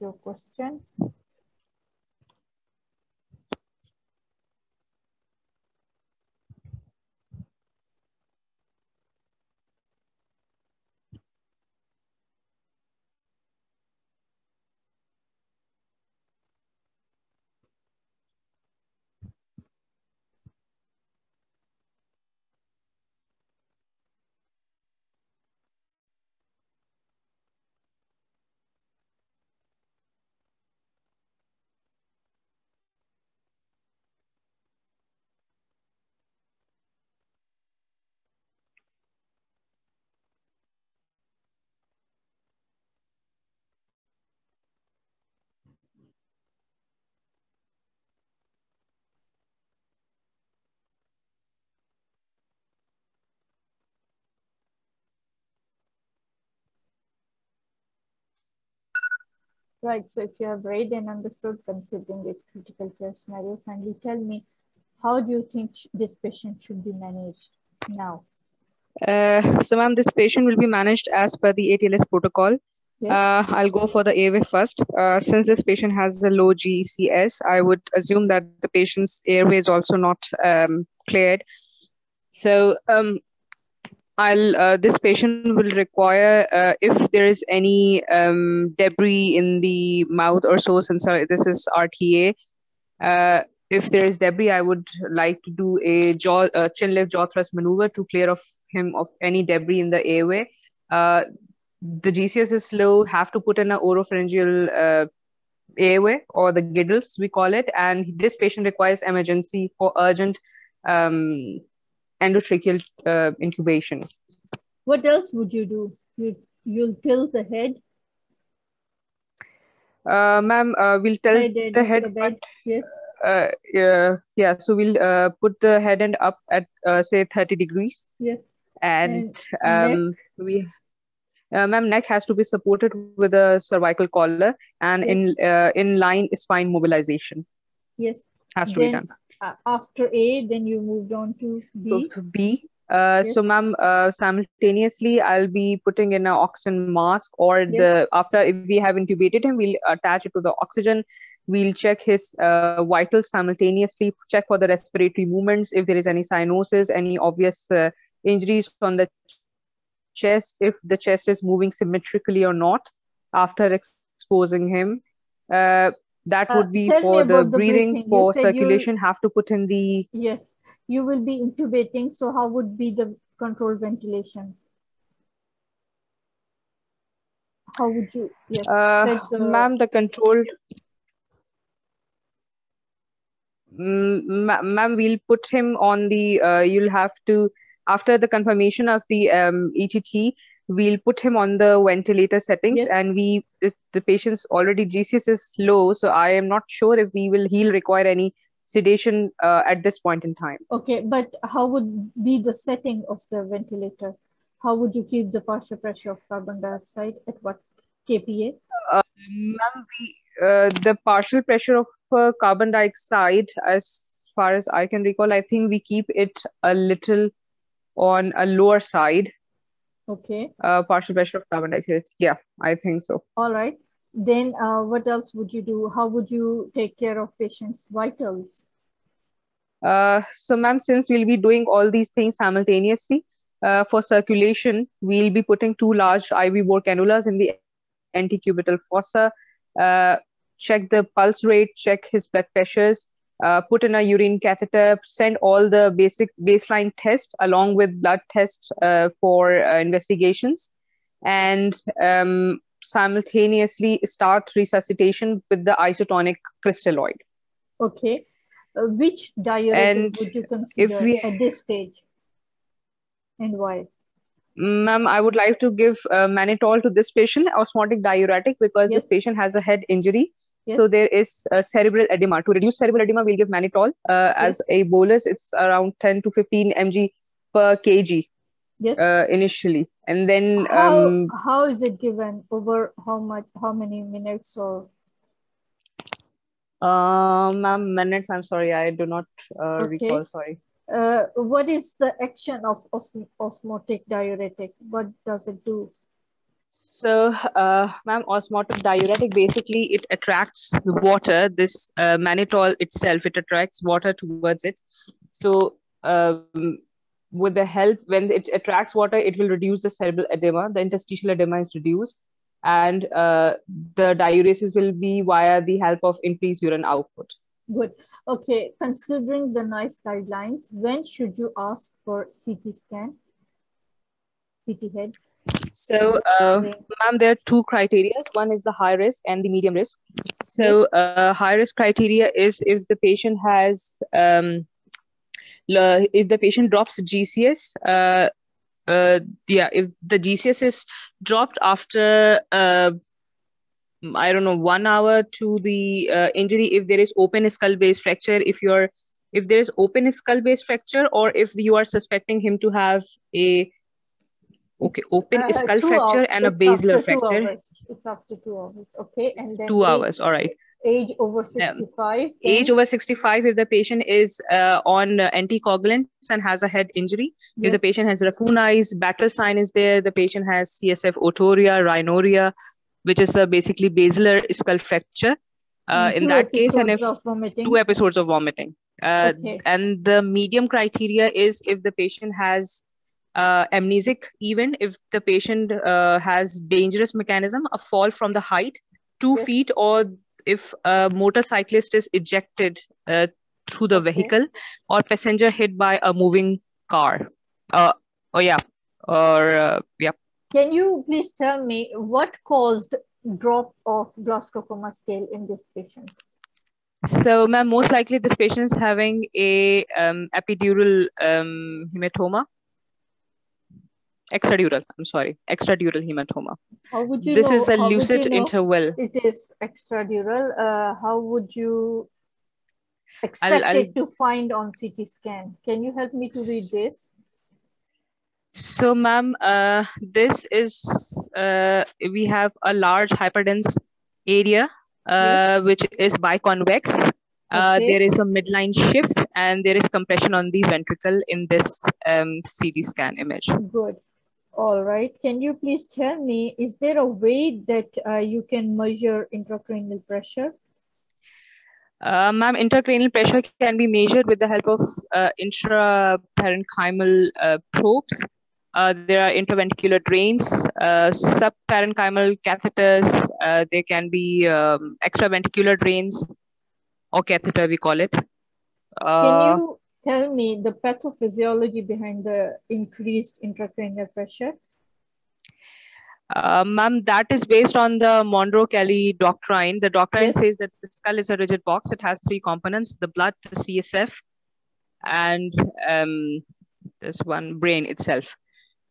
your question. Right. So if you have read and understood considering the critical care scenario, kindly tell me how do you think this patient should be managed now? Uh, so, ma'am, this patient will be managed as per the ATLS protocol. Yes. Uh, I'll go for the airway first. Uh, since this patient has a low GCS, I would assume that the patient's airway is also not um, cleared. So, um, I'll uh, this patient will require uh, if there is any um, debris in the mouth or so since this is RTA. Uh, if there is debris, I would like to do a jaw a chin lift jaw thrust maneuver to clear off him of any debris in the airway. Uh, the GCS is slow. Have to put in an oropharyngeal uh, airway or the Guedels we call it, and this patient requires emergency for urgent um, endotracheal uh, intubation. What else would you do? You you'll tilt the head. Uh, ma'am, uh, we'll tilt the head. The bed. Yes. Uh, yeah, yeah. So we'll uh, put the head end up at uh, say 30 degrees. Yes. And, and um, we uh, ma'am neck has to be supported with a cervical collar and yes. in uh, in line spine mobilization yes has to then, be done uh, after A, then you moved on to B. So B. Uh, yes. So, ma'am, uh, simultaneously, I'll be putting in an oxygen mask, or yes. the after if we have intubated him, we'll attach it to the oxygen. We'll check his uh, vitals simultaneously, check for the respiratory movements, if there is any cyanosis, any obvious uh, injuries on the chest, if the chest is moving symmetrically or not after exposing him. Uh, that would be uh, for the, breathing, breathing. for circulation have to put in the yes you will be intubating so how would be the controlled ventilation how would you yes uh, the... ma'am the controlled mm, ma'am we'll put him on the uh, you'll have to after the confirmation of the um, ETT we'll put him on the ventilator settings yes. and we this, the patient's already gcs is low so i am not sure if we will he'll require any sedation uh, at this point in time. Okay but how would be the setting of the ventilator? How would you keep the partial pressure of carbon dioxide at what kpa? Uh, we, uh, the partial pressure of uh, carbon dioxide as far as i can recall i think we keep it a little on a lower side Okay. Uh, partial pressure of carbon dioxide. Yeah, I think so. All right. Then uh, what else would you do? How would you take care of patients' vitals? Uh, so, ma'am, since we'll be doing all these things simultaneously, uh, for circulation, we'll be putting two large IV bore cannulas in the antecubital fossa, uh, check the pulse rate, check his blood pressures, uh, put in a urine catheter, send all the basic baseline tests along with blood tests uh, for uh, investigations, and um, simultaneously start resuscitation with the isotonic crystalloid. Okay. Uh, which diuretic and would you consider we, at this stage and why? Ma'am, I would like to give uh, mannitol to this patient, osmotic diuretic, because yes. this patient has a head injury Yes. So there is cerebral edema. To reduce cerebral edema, we'll give mannitol uh, as a bolus. It's around 10 to 15 mg per kg. Yes. Uh, initially, and then how, um, how is it given over how much? How many minutes or? Um, minutes. I'm sorry, I do not uh, okay. recall. Sorry. Uh, what is the action of osm osmotic diuretic? What does it do? So, uh, ma'am, osmotic diuretic basically it attracts water. This uh, mannitol itself it attracts water towards it. So, um, with the help when it attracts water, it will reduce the cerebral edema. The interstitial edema is reduced, and uh, the diuresis will be via the help of increased urine output. Good. Okay. Considering the NICE guidelines, when should you ask for CT scan? CT head. So, uh, ma'am, there are two criteria. One is the high risk and the medium risk. So, uh, high risk criteria is if the patient has, um, if the patient drops GCS, uh, uh, yeah, if the GCS is dropped after, uh, I don't know, one hour to the uh, injury, if there is open skull base fracture, if you're, if there is open skull base fracture, or if you are suspecting him to have a Okay, open uh, skull fracture hours. and a basilar fracture. It's after two hours. Okay, and then two age, hours. All right. Age over sixty-five. Age over sixty-five. If the patient is uh, on uh, anticoagulants and has a head injury, yes. if the patient has raccoon eyes, battle sign is there. The patient has CSF otorrhea, rhinorrhea, which is the basically basilar skull fracture. Uh, in that case, and if two episodes of vomiting. Uh, okay. And the medium criteria is if the patient has uh, amnesic event if the patient uh, has dangerous mechanism a fall from the height two yes. feet or if a motorcyclist is ejected uh, through the okay. vehicle or passenger hit by a moving car. Uh, oh yeah. Or uh, yeah. Can you please tell me what caused drop of glasgow coma scale in this patient? So ma'am most likely this patient is having a um, epidural um, hematoma extradural i'm sorry extradural hematoma how would you this know, is a lucid interval it is extradural uh, how would you expect I'll, I'll, it to find on ct scan can you help me to read this so ma'am uh, this is uh, we have a large hyperdense area uh, yes. which is biconvex uh, okay. there is a midline shift and there is compression on the ventricle in this um, CT scan image. Good. All right. Can you please tell me, is there a way that uh, you can measure intracranial pressure? Uh, Ma'am, intracranial pressure can be measured with the help of uh, intraparenchymal uh, probes. Uh, there are interventricular drains, uh, subparenchymal catheters. Uh, there can be um, extraventricular drains or catheter, we call it. can you tell me the pathophysiology behind the increased intracranial pressure? Uh, ma'am, that is based on the Monro Kellie doctrine. The doctrine yes. says that the skull is a rigid box. It has three components, the blood, the CSF, and um, this one, brain itself.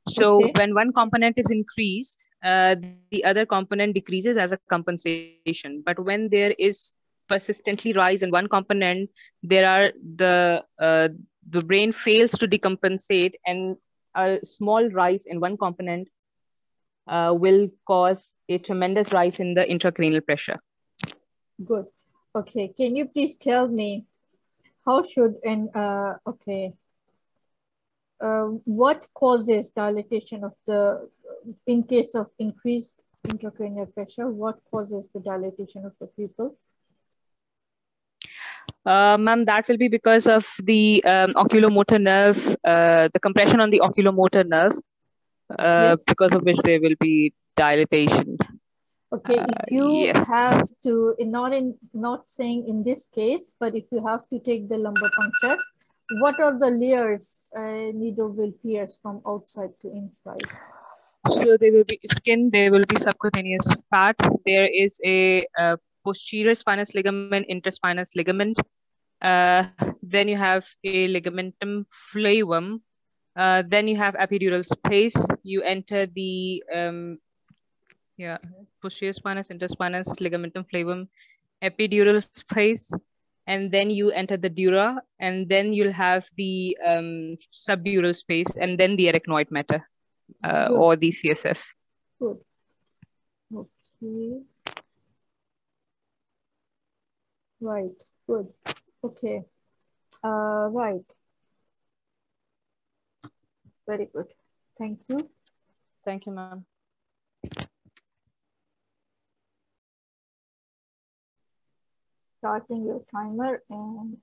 So okay. when one component is increased, uh, the other component decreases as a compensation. But when there is persistently rise in one component, there are the uh, the brain fails to decompensate, and a small rise in one component uh, will cause a tremendous rise in the intracranial pressure. Good. Okay. Can you please tell me how should and uh, okay uh, what causes dilatation of the in case of increased intracranial pressure? What causes the dilatation of the pupil? Uh, ma'am, that will be because of the um, oculomotor nerve, uh, the compression on the oculomotor nerve, uh, yes. because of which there will be dilatation. Okay, if uh, you yes. have to, not in not saying in this case, but if you have to take the lumbar puncture, what are the layers uh, needle will pierce from outside to inside? So there will be skin, there will be subcutaneous fat, there is a, a posterior spinous ligament, interspinous ligament. Uh, then you have a ligamentum flavum. Uh, then you have epidural space. You enter the um, yeah posterior spinous, interspinous ligamentum flavum, epidural space, and then you enter the dura, and then you'll have the um, subdural space, and then the arachnoid mater uh, or the CSF. Good. Okay. right, good. Okay, uh, right. Very good. Thank you. Thank you, ma'am. Starting your timer and